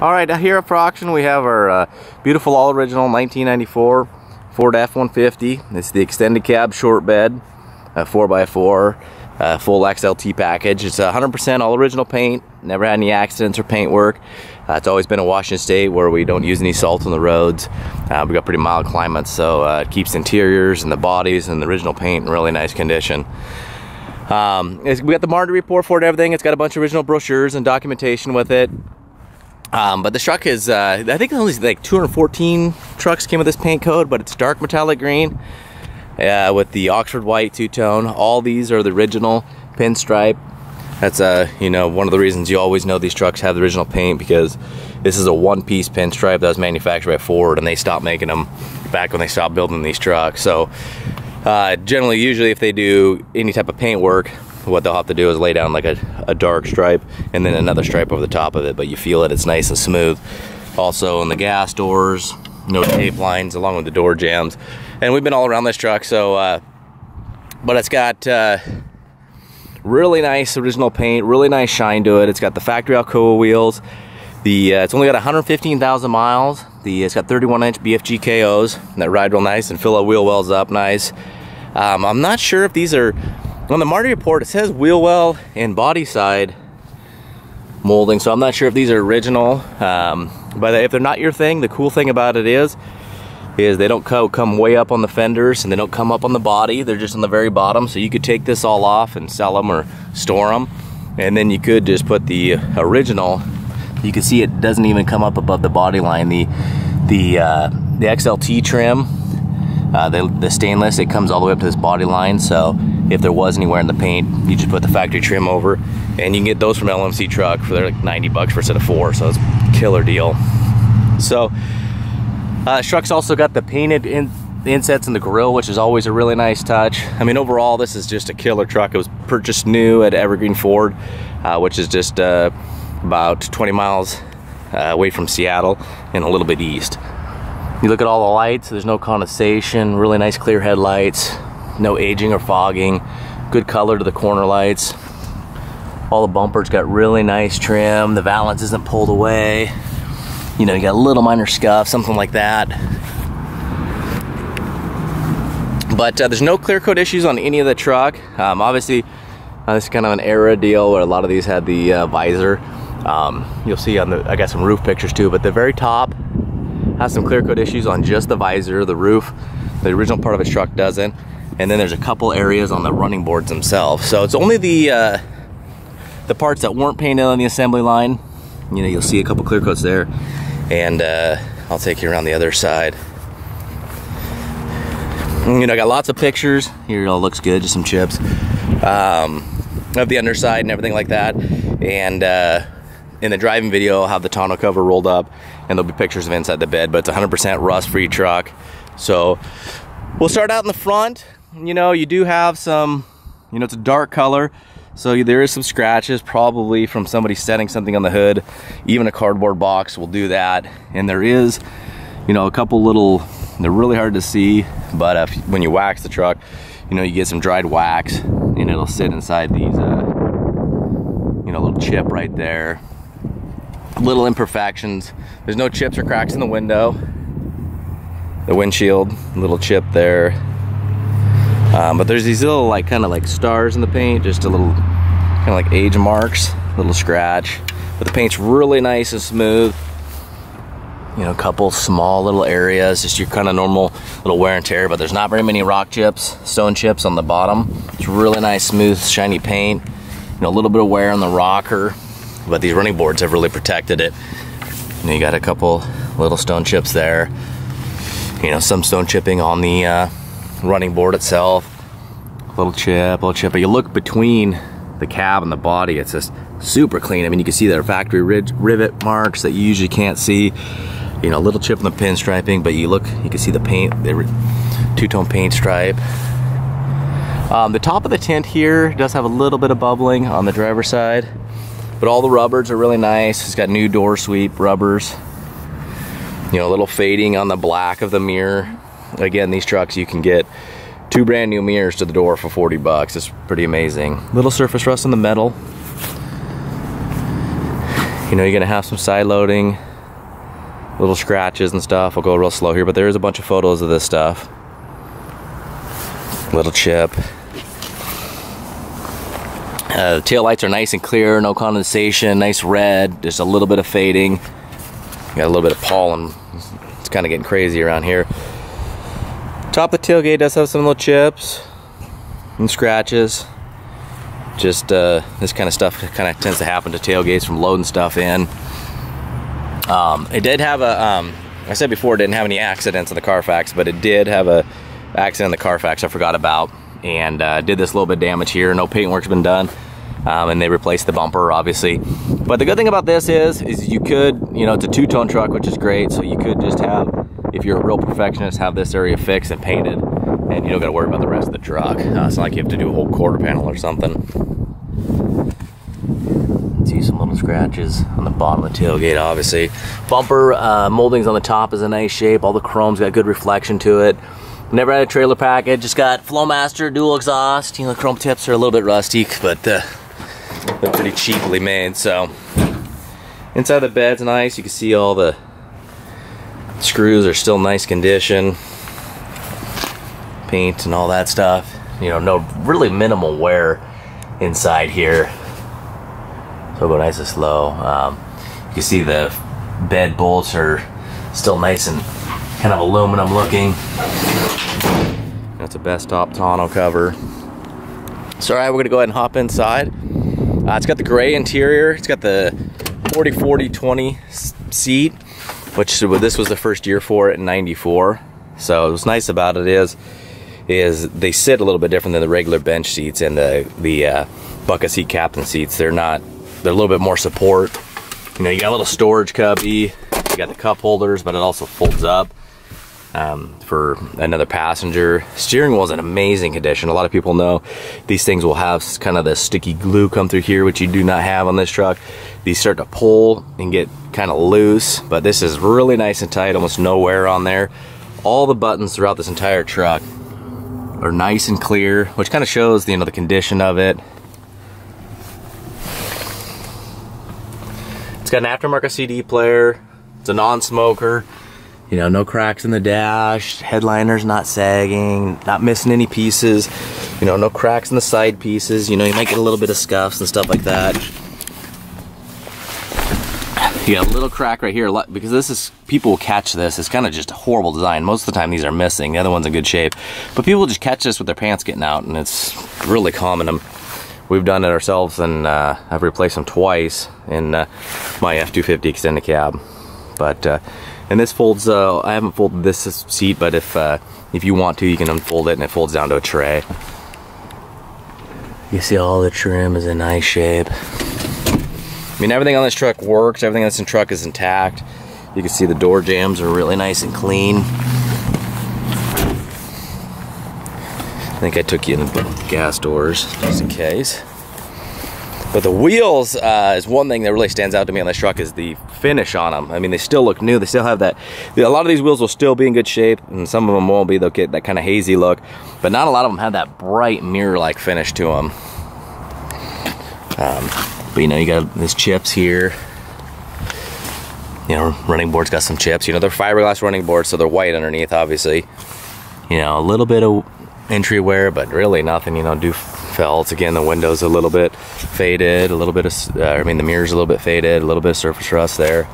All right, here for auction we have our uh, beautiful all original 1994 Ford F-150. It's the extended cab short bed, uh, 4x4, uh, full XLT package. It's 100% all original paint, never had any accidents or paint work. Uh, it's always been a Washington State where we don't use any salt on the roads. Uh, we got pretty mild climates, so uh, it keeps interiors and the bodies and the original paint in really nice condition. Um, we got the Marti report for it, everything. It's got a bunch of original brochures and documentation with it. Um, but the truck is, uh, I think only like 214 trucks came with this paint code, but it's dark metallic green uh, with the Oxford white two-tone. All these are the original pinstripe. That's, uh, you know, one of the reasons you always know these trucks have the original paint because this is a one-piece pinstripe that was manufactured by Ford and they stopped making them back when they stopped building these trucks. So uh, generally, usually if they do any type of paint work, what they'll have to do is lay down like a, a dark stripe and then another stripe over the top of it, but you feel it, it's nice and smooth. Also in the gas doors, no tape lines along with the door jambs. And we've been all around this truck, so, uh, but it's got uh, really nice original paint, really nice shine to it. It's got the factory Alcoa wheels. The uh, It's only got 115,000 miles. The It's got 31 inch BFG KOs that ride real nice and fill the wheel wells up nice. Um, I'm not sure if these are on the Marti report, it says wheel well and body side molding, so I'm not sure if these are original. Um, but if they're not your thing, the cool thing about it is, is they don't co come way up on the fenders and they don't come up on the body. They're just on the very bottom, so you could take this all off and sell them or store them. And then you could just put the original. You can see it doesn't even come up above the body line. The the uh, the XLT trim, uh, the, the stainless, it comes all the way up to this body line. So if there was anywhere in the paint you just put the factory trim over and you can get those from LMC truck for like 90 bucks for a set of four so it's a killer deal. So uh, truck's also got the painted in the insets in the grill which is always a really nice touch. I mean overall this is just a killer truck. It was purchased new at Evergreen Ford uh, which is just uh, about 20 miles uh, away from Seattle and a little bit east. You look at all the lights there's no condensation really nice clear headlights no aging or fogging, good color to the corner lights. All the bumpers got really nice trim, the valance isn't pulled away. You know, you got a little minor scuff, something like that. But uh, there's no clear coat issues on any of the truck. Um, obviously, uh, this is kind of an era deal where a lot of these had the uh, visor. Um, you'll see on the, I got some roof pictures too, but the very top has some clear coat issues on just the visor, the roof. The original part of its truck doesn't and then there's a couple areas on the running boards themselves. So it's only the uh, the parts that weren't painted on the assembly line. You know, you'll see a couple clear coats there, and uh, I'll take you around the other side. You know, I got lots of pictures. Here it all looks good, just some chips um, of the underside and everything like that. And uh, in the driving video, I'll have the tonneau cover rolled up, and there'll be pictures of inside the bed. But it's 100% rust-free truck. So we'll start out in the front you know, you do have some, you know, it's a dark color. So there is some scratches probably from somebody setting something on the hood. Even a cardboard box will do that. And there is, you know, a couple little, they're really hard to see, but if, when you wax the truck, you know, you get some dried wax and it'll sit inside these, uh, you know, little chip right there. Little imperfections. There's no chips or cracks in the window. The windshield, little chip there um, but there's these little like kind of like stars in the paint, just a little kind of like age marks, little scratch. But the paint's really nice and smooth. You know, a couple small little areas, just your kind of normal little wear and tear, but there's not very many rock chips, stone chips on the bottom. It's really nice, smooth, shiny paint. You know, a little bit of wear on the rocker, but these running boards have really protected it. You know, you got a couple little stone chips there. You know, some stone chipping on the uh, running board itself. Little chip, little chip. But you look between the cab and the body, it's just super clean. I mean, you can see there are factory rivet marks that you usually can't see. You know, a little chip in the pinstriping, but you look, you can see the paint, the two-tone paint stripe. Um, the top of the tent here does have a little bit of bubbling on the driver's side, but all the rubbers are really nice. It's got new door sweep rubbers. You know, a little fading on the black of the mirror again, these trucks you can get two brand new mirrors to the door for 40 bucks. It's pretty amazing. Little surface rust on the metal. You know, you're gonna have some side loading, little scratches and stuff. I'll go real slow here, but there is a bunch of photos of this stuff. Little chip. Uh, the tail lights are nice and clear, no condensation, nice red, just a little bit of fading. Got a little bit of pollen. It's kind of getting crazy around here. Top of the tailgate does have some little chips and scratches. Just uh, this kind of stuff kind of tends to happen to tailgates from loading stuff in. Um, it did have a, um, I said before, it didn't have any accidents in the Carfax, but it did have a accident in the Carfax I forgot about and uh, did this little bit of damage here. No paint work's been done. Um, and they replaced the bumper obviously but the good thing about this is is you could you know it's a two-tone truck which is great so you could just have if you're a real perfectionist have this area fixed and painted and you don't got to worry about the rest of the truck uh, it's not like you have to do a whole quarter panel or something see some little scratches on the bottom of the tailgate obviously bumper uh, moldings on the top is a nice shape all the chrome's got good reflection to it Never had a trailer package. Just got Flowmaster dual exhaust. You know, the chrome tips are a little bit rusty, but uh, they're pretty cheaply made. So inside the bed's nice. You can see all the screws are still nice condition. Paint and all that stuff. You know, no really minimal wear inside here. So go nice and slow. Um, you can see the bed bolts are still nice and kind of aluminum looking. That's a Bestop tonneau cover. So all right, we're gonna go ahead and hop inside. Uh, it's got the gray interior. It's got the 40, 40, 20 seat, which this was the first year for it in 94. So what's nice about it is, is they sit a little bit different than the regular bench seats and the, the uh, bucket seat captain seats. They're not, they're a little bit more support. You know, you got a little storage cubby, you got the cup holders, but it also folds up um, for another passenger. Steering wheel is in amazing condition. A lot of people know these things will have kind of the sticky glue come through here, which you do not have on this truck. These start to pull and get kind of loose, but this is really nice and tight, almost no wear on there. All the buttons throughout this entire truck are nice and clear, which kind of shows the, you know the condition of it. It's got an aftermarket CD player. It's a non-smoker. You know, no cracks in the dash, headliner's not sagging, not missing any pieces. You know, no cracks in the side pieces. You know, you might get a little bit of scuffs and stuff like that. You got a little crack right here because this is people will catch this. It's kind of just a horrible design. Most of the time these are missing. The other one's in good shape, but people just catch this with their pants getting out, and it's really common. Um, we've done it ourselves, and uh, I've replaced them twice in uh, my F250 extended cab. But uh, and this folds, uh, I haven't folded this seat, but if, uh, if you want to, you can unfold it and it folds down to a tray. You see all the trim is in nice shape. I mean, everything on this truck works. Everything that's in truck is intact. You can see the door jambs are really nice and clean. I think I took you in the gas doors, just in case. But the wheels uh, is one thing that really stands out to me on this truck is the finish on them. I mean, they still look new. They still have that. A lot of these wheels will still be in good shape, and some of them won't be. They'll get that kind of hazy look, but not a lot of them have that bright mirror-like finish to them. Um, but you know, you got these chips here. You know, running boards got some chips. You know, they're fiberglass running boards, so they're white underneath, obviously. You know, a little bit of entry wear, but really nothing. You know, do felts. Again, the window's a little bit faded, a little bit of, uh, I mean, the mirror's a little bit faded, a little bit of surface rust there.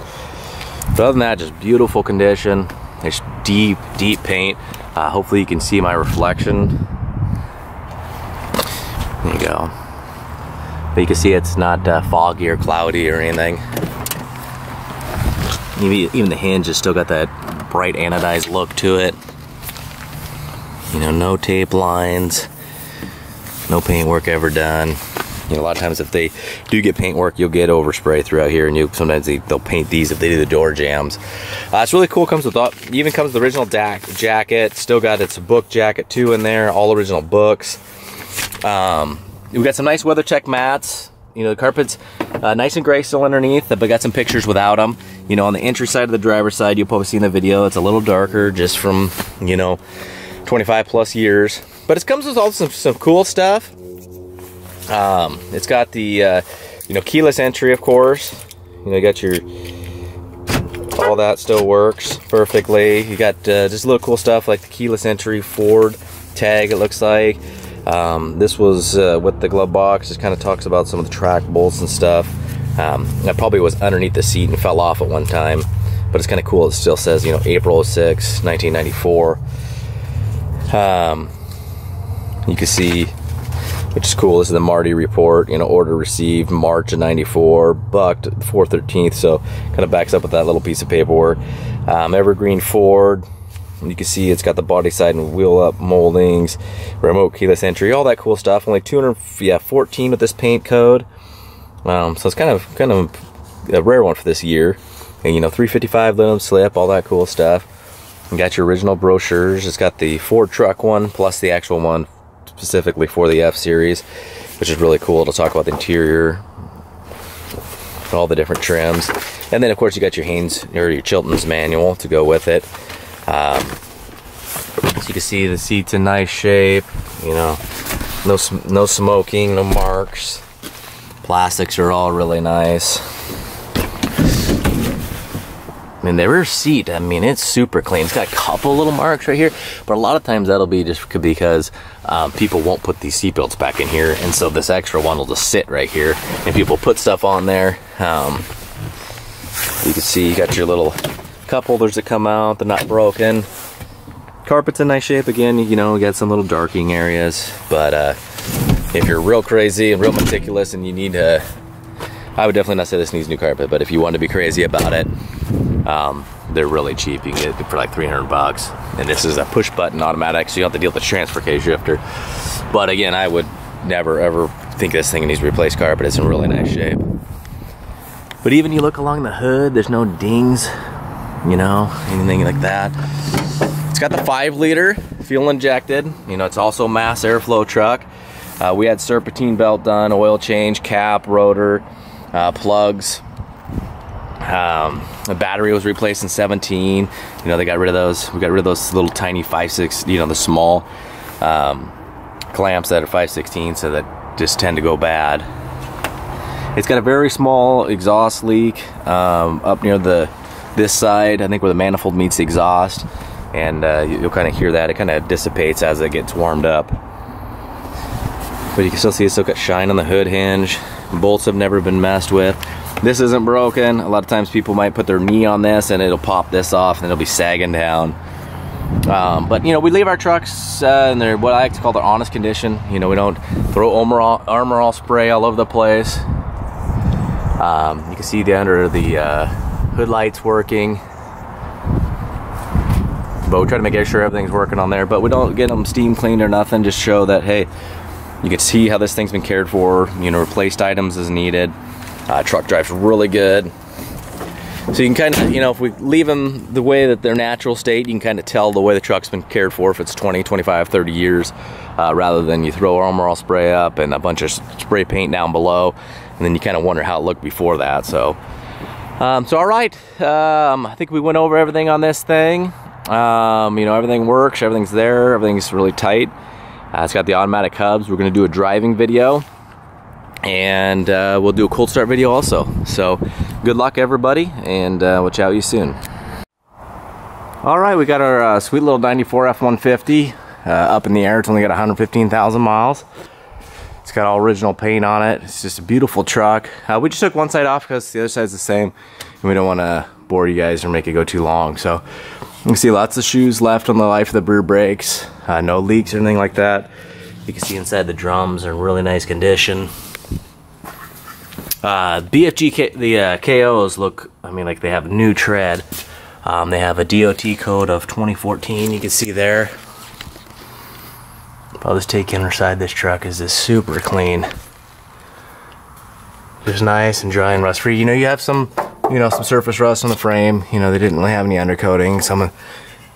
But other than that, just beautiful condition. It's deep, deep paint. Uh, hopefully you can see my reflection. There you go. But you can see it's not uh, foggy or cloudy or anything. Even, even the hinge has still got that bright anodized look to it. You know, no tape lines no paint work ever done. You know, a lot of times if they do get paint work, you'll get overspray throughout here, and you sometimes they, will paint these if they do the door jams. Uh, it's really cool. Comes with all, even comes with the original DAC jacket. Still got its book jacket too in there. All original books. Um, we got some nice WeatherTech mats. You know, the carpet's uh, nice and gray still underneath, but got some pictures without them. You know, on the entry side of the driver's side, you'll probably see in the video, it's a little darker just from, you know, 25 plus years. But it comes with all some, some cool stuff. Um, it's got the, uh, you know, keyless entry, of course. You know, you got your all that still works perfectly. You got uh, just a little cool stuff like the keyless entry Ford tag, it looks like. Um, this was uh, with the glove box, just kind of talks about some of the track bolts and stuff. Um, that probably was underneath the seat and fell off at one time, but it's kind of cool. It still says, you know, April 6, 1994. Um, you can see, which is cool. This is the Marti report. You know, order received March of '94, bucked 413th. So kind of backs up with that little piece of paperwork. Um, Evergreen Ford. You can see it's got the body side and wheel up moldings, remote keyless entry, all that cool stuff. Only 200, yeah, 14 with this paint code. Um, so it's kind of kind of a rare one for this year. And you know, 355 limb slip, all that cool stuff. You got your original brochures. It's got the Ford truck one plus the actual one specifically for the F series, which is really cool to talk about the interior, all the different trims. And then of course you got your Haynes or your Chilton's manual to go with it. Um, so you can see the seat's in nice shape, you know, no, no smoking, no marks. Plastics are all really nice. Mean, the rear seat, I mean, it's super clean. It's got a couple little marks right here, but a lot of times that'll be just because um, people won't put these seat belts back in here, and so this extra one will just sit right here, and people put stuff on there. Um, you can see you got your little cup holders that come out. They're not broken. Carpet's in nice shape. Again, you know, got some little darking areas, but uh, if you're real crazy and real meticulous and you need to, I would definitely not say this needs new carpet, but if you want to be crazy about it, um, they're really cheap. You can get it for like 300 bucks. And this is a push button automatic, so you don't have to deal with the transfer case shifter. But again, I would never ever think this thing needs to car, but It's in really nice shape. But even you look along the hood, there's no dings, you know, anything like that. It's got the five liter fuel injected. You know, it's also mass airflow truck. Uh, we had serpentine belt done, oil change, cap, rotor, uh, plugs, um, the battery was replaced in 17. You know, they got rid of those. We got rid of those little tiny 5.6, you know, the small um, clamps that are 5.16, so that just tend to go bad. It's got a very small exhaust leak um, up near the this side, I think where the manifold meets the exhaust. And uh, you'll kind of hear that. It kind of dissipates as it gets warmed up. But you can still see it's still got shine on the hood hinge. Bolts have never been messed with. This isn't broken. A lot of times people might put their knee on this and it'll pop this off and it'll be sagging down. Um, but you know, we leave our trucks uh, in their what I like to call their honest condition. You know, we don't throw Armor All, spray all over the place. Um, you can see the under the uh, hood lights working. But we try to make sure everything's working on there. But we don't get them steam cleaned or nothing. Just show that hey, you can see how this thing's been cared for. You know, replaced items as needed. Uh, truck drives really good. So you can kind of, you know, if we leave them the way that their natural state, you can kind of tell the way the truck's been cared for if it's 20, 25, 30 years, uh, rather than you throw Armor All spray up and a bunch of spray paint down below, and then you kind of wonder how it looked before that. So, um, so all right, um, I think we went over everything on this thing. Um, you know, everything works, everything's there, everything's really tight. Uh, it's got the automatic hubs. We're gonna do a driving video and uh, we'll do a cold start video also. So good luck everybody and uh, we'll chat with you soon. All right, we got our uh, sweet little 94 F-150 uh, up in the air. It's only got 115,000 miles. It's got all original paint on it. It's just a beautiful truck. Uh, we just took one side off because the other side's the same and we don't want to bore you guys or make it go too long. So you can see lots of shoes left on the life of the brew brakes. Uh, no leaks or anything like that. You can see inside the drums are in really nice condition. Uh, BFG, the uh, KOs look, I mean, like they have new tread. Um, they have a DOT code of 2014, you can see there. I'll just take inside this truck is this super clean. Just nice and dry and rust free. You know, you have some, you know, some surface rust on the frame. You know, they didn't really have any undercoating. Some of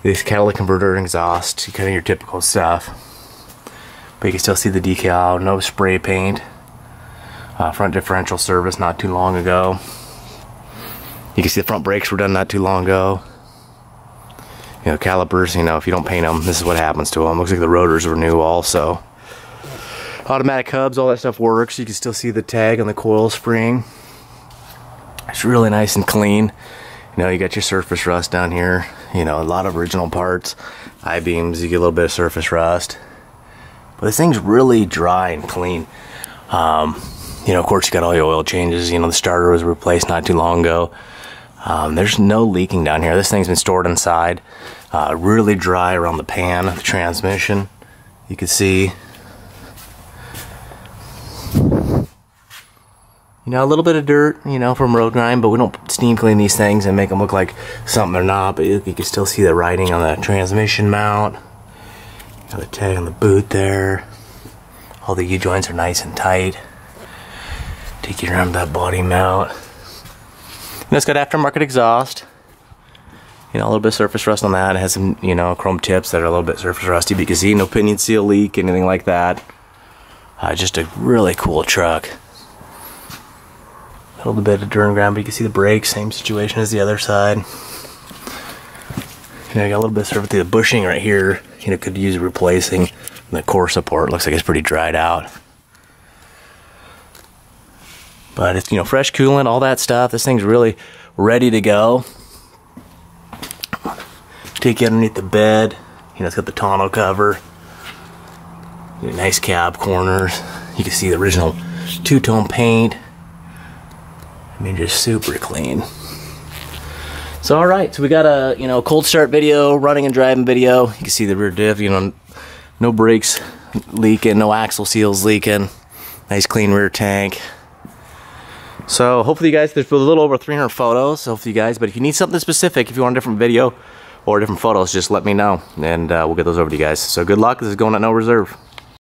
these catalytic converter and exhaust, kind of your typical stuff. But you can still see the decal, no spray paint uh, front differential service not too long ago. You can see the front brakes were done not too long ago. You know, calipers, you know, if you don't paint them, this is what happens to them. Looks like the rotors were new also. Automatic hubs, all that stuff works. You can still see the tag on the coil spring. It's really nice and clean. You know, you got your surface rust down here. You know, a lot of original parts. I-beams, you get a little bit of surface rust. But this thing's really dry and clean. Um, you know, of course, you got all your oil changes. You know, the starter was replaced not too long ago. Um, there's no leaking down here. This thing's been stored inside. Uh, really dry around the pan, the transmission. You can see you know, a little bit of dirt, you know, from road grime, but we don't steam clean these things and make them look like something they're not, but you, you can still see the writing on the transmission mount. Got the tag on the boot there. All the U-joints are nice and tight. Take you around that body mount. And it's got aftermarket exhaust. You know, a little bit of surface rust on that. It has some, you know, chrome tips that are a little bit surface rusty, but you can see no pinion seal leak, anything like that. Uh, just a really cool truck. A little bit of dirt ground, but you can see the brakes, same situation as the other side. You know, got a little bit of surface, the bushing right here, you know, could use replacing. And the core support looks like it's pretty dried out. But it's, you know, fresh coolant, all that stuff. This thing's really ready to go. Take you underneath the bed. You know, it's got the tonneau cover. Nice cab corners. You can see the original two-tone paint. I mean, just super clean. So, all right, so we got a, you know, cold start video, running and driving video. You can see the rear diff, you know, no brakes leaking, no axle seals leaking. Nice clean rear tank. So hopefully you guys, there's a little over 300 photos, hopefully you guys, but if you need something specific, if you want a different video or different photos, just let me know, and uh, we'll get those over to you guys. So good luck, this is going at no reserve.